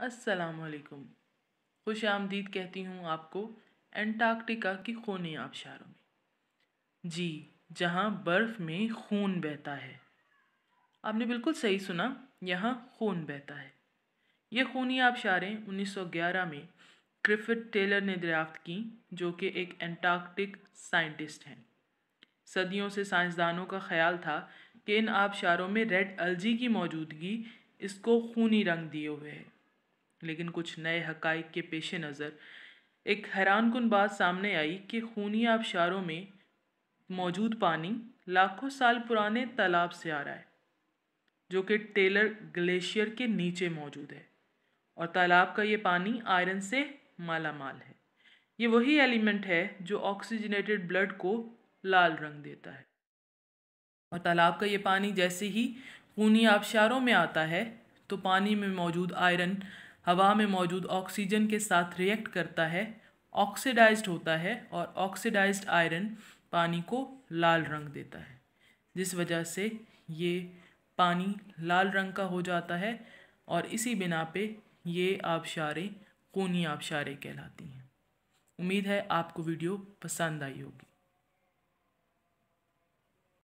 असलकुम खुश आमदीद कहती हूँ आपको एंटार्क्टिका की खूनी आबशारों में। जी, जहाँ बर्फ़ में खून बहता है। आपने बिल्कुल सही सुना, यहाँ खून बहता है। ये खूनी आबशारें 1911 में क्रिफिट टेलर ने दरियाफ्त की, जो कि एक एंटार्क्टिक साइंटिस्ट हैं। सदियों से साइंसदानों का ख्याल था कि इन आबशारों में रेड अलजी की मौजूदगी इसको खूनी रंग दिए हुए है। लेकिन कुछ नए हकाइक के पेश नज़र। एक हैरान कन बात सामने आई कि खूनी आबशारों में मौजूद पानी लाखों साल पुराने तालाब से आ रहा है, जो कि टेलर ग्लेशियर के नीचे मौजूद है। और तालाब का ये पानी आयरन से माला माल है। ये वही एलिमेंट है जो ऑक्सीजनेटेड ब्लड को लाल रंग देता है। और तालाब का ये पानी जैसे ही खूनी आबशारों में आता है तो पानी में मौजूद आयरन हवा में मौजूद ऑक्सीजन के साथ रिएक्ट करता है ऑक्सीडाइज्ड होता है और ऑक्सीडाइज्ड आयरन पानी को लाल रंग देता है। जिस वजह से ये पानी लाल रंग का हो जाता है और इसी बिना पे ये आबशारें खूनी आबशारें कहलाती हैं। उम्मीद है आपको वीडियो पसंद आई होगी।